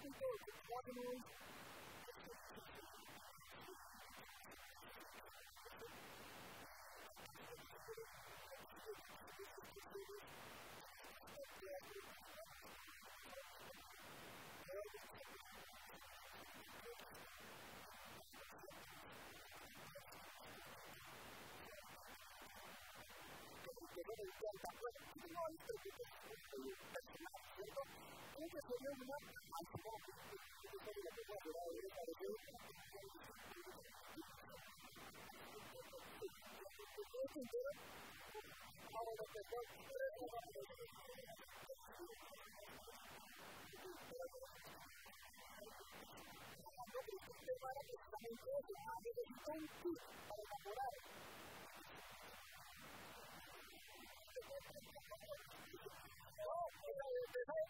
can do it. para elaborar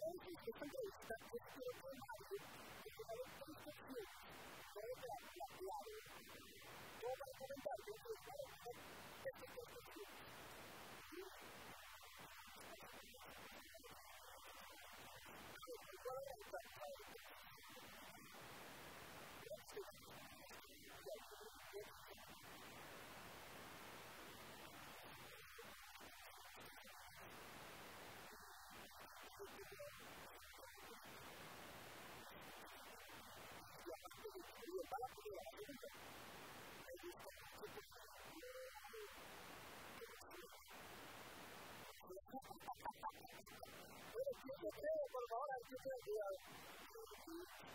Thank you. Thank you.